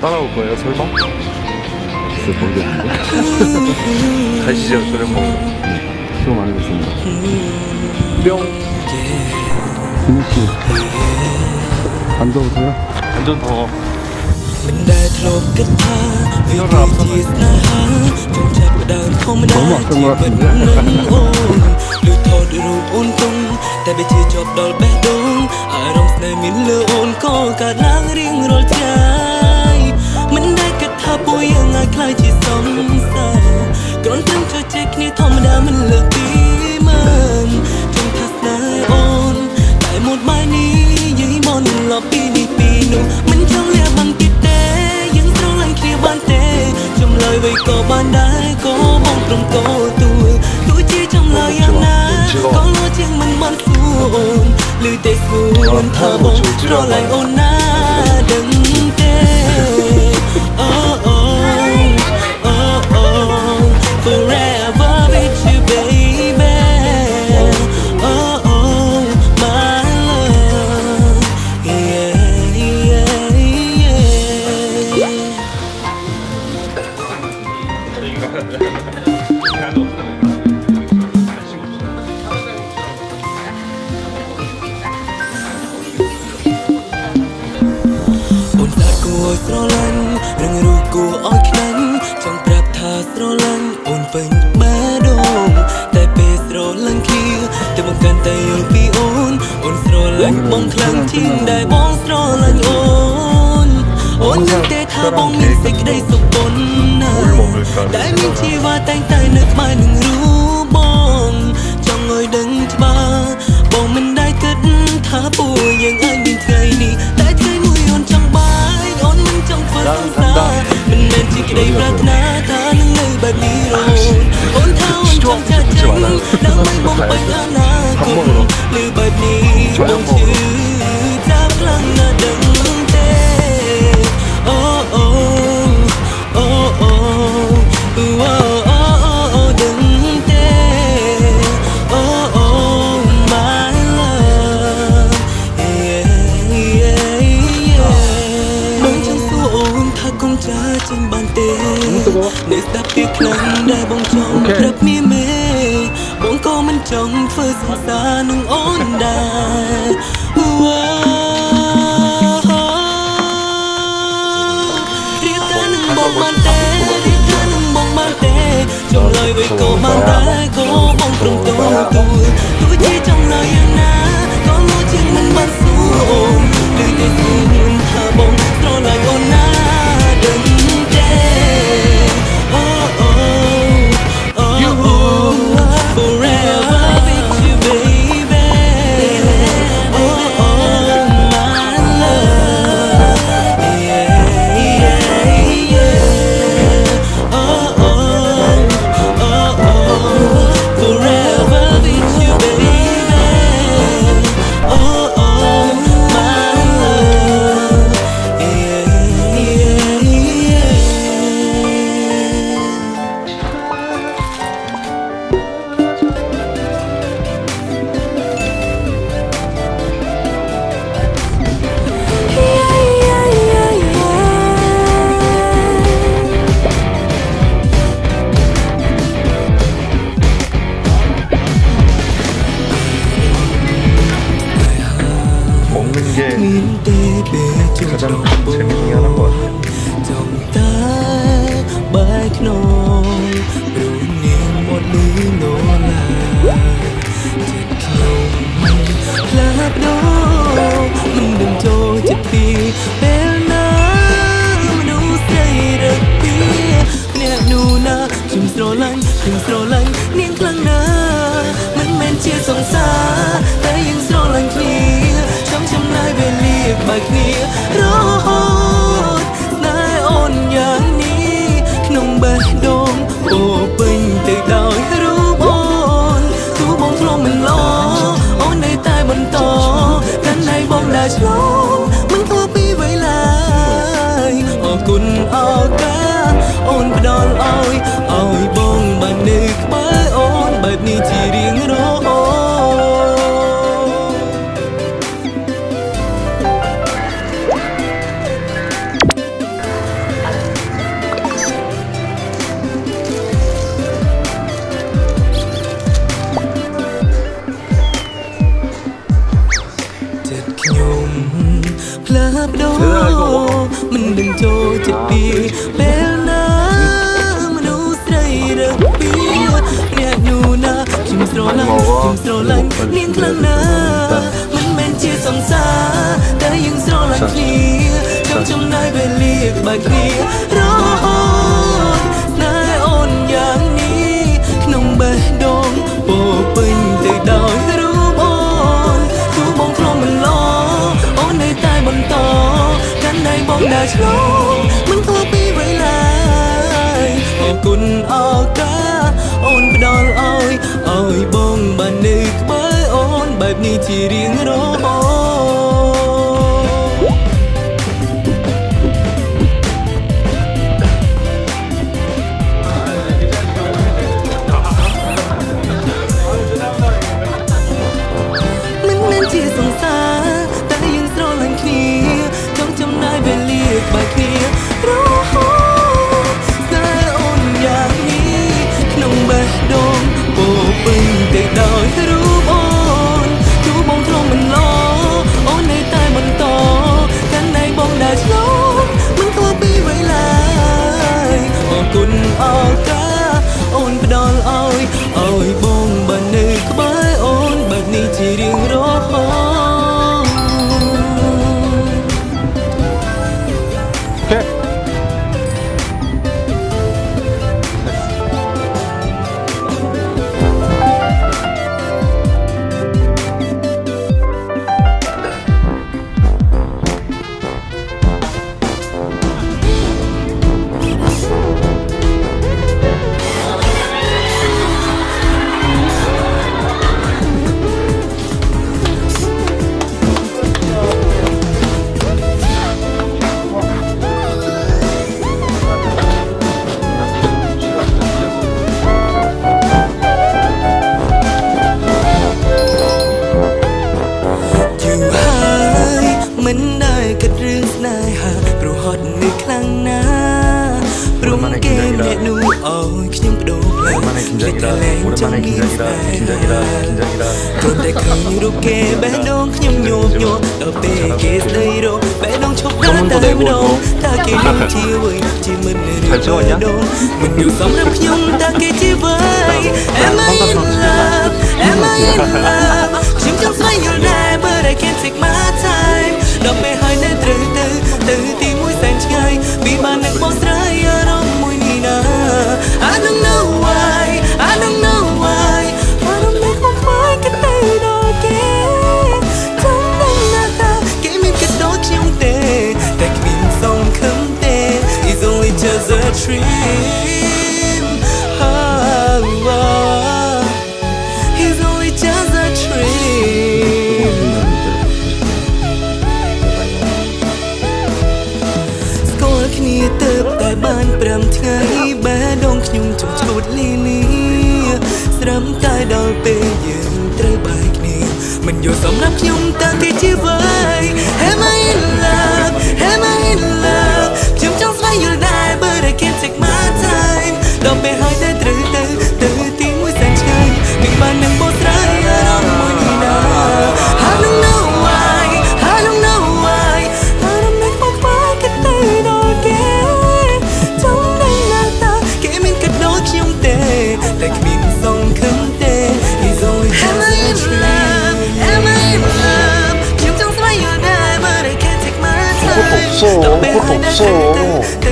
따라올 거예요, 설마? 글쎄, 모르겠는데. 가시죠, 저녁 먹으러. 네, 수고 많으셨습니다. 뿅! 김민씨, 안 더우세요? 완전 더워. 너무 앞선 것 같은데? នេហាចង់ចាប់ផ្ដើមធម្មតាជីវិតនឹងអូនលឺថតរូបអូនទុំតែបើជាជាប់ដល់បេះដូងអារម្មណ៍ស្នេហ៍មានលើអូនក៏កើតឡើងរៀងរាល់ថ្ងៃមិនដែលគិតថាពួកយើងអាចខ្លាចជាសំសាគ្រាន់តែជួយចេះគ្នាធម្មតាមិនលើកពីមើលចង់ថាស្នេហ៍អូនតែមួយបាយនេះយាយបនលប់ពីនេះពីនោះមិនចង់លះបង់ទៀតទេយើងស្រឡាញ់គ្នាបានទេចម្លើយអ្វីក៏បានដែរក៏បងព្រមតទួទោះជាចម្លើយយ៉ាងណាក៏លោជាងមិនបានសួរ អូនឮតែស្គួនថាបងស្រឡាញ់អូនណាដឹង នស្អាតគួរស្រឡាញ់រឿងរូបគួរឲ្យខ្លាញ់ចង់ប្រាប់ថាស្រឡាញ់អូនពេញបេះដូងតែពេលស្រឡាញ់គ្នាតែមកកាន់តែយល់ពីអូនអូនស្រឡាញ់បងខ្លាំងជាងដែលបងស្រឡាញ់អូនអូននឹងទេថាបងមានសេចក្តីសុខប៉ុណ្ណា អូអូដឹងទេអូអូ my love yeah yeah yeah បងចង់សួរអូនថាកុំចាចេញបានទេនៅស្ដាប់ពីខ្លាំងដែល សង្សារនឹងអូនដែររៀ 가장 재밌긴 하는 것 같아요 ចង់តែបែកក្នុងរូបនាងមកលឺនឡាចិត្តខ្ញុំផ្លាស់ប្ដូរមិនដឹងចូលចិត្តពីពេល ផ្លាស់ប្ដូរមិនដឹងចូលចិត្តពីពេលណាមនុស្សស្រីរើសពីអ្នកនូណាខ្ញុំស្រឡាញ់ខ្ញុំស្រឡាញ់នាងខ្លាំងណាមិនមែនជាសង្សារតែយើងស្រឡាញ់គ្នាចាំចំណាយពេលលាក្បែរគ្នា ដើរឆ្លងមិនខុសពីវេលាអរគុណអកាអូនផ្ដល់ឲ្យឲ្យបងបាននៅក្បែរអូនបែបនេះជារៀងរាល់ ពេញទៅដោយរូបអូនទូបងធំមិនឡអូននៅតែបន្តកាន់ដៃបងដើរឆ្លងមិនខ្វល់ពីវេលាអរគុណអរគុណ 만나게 누 어이 그냥 그도 만나게 긴장이라 오랜만에 긴장이라 긴장이라 긴장이라 그런데 그렇게 배동 그냥 뇨뇨 너 베게 스데이로 배동 촉단 다음으로 다게 지워이 지문을 배동 문유 섬람 그냥 다게 지워 ថ្ងៃបេះដូងខ្ញុំចង់ឈួតលីលីស្រាប់តែដល់ពេលយើងត្រូវបែកគ្នាមិនយល់សំណាប់ខ្ញុំតើទីជីវិត 아무것도 없어.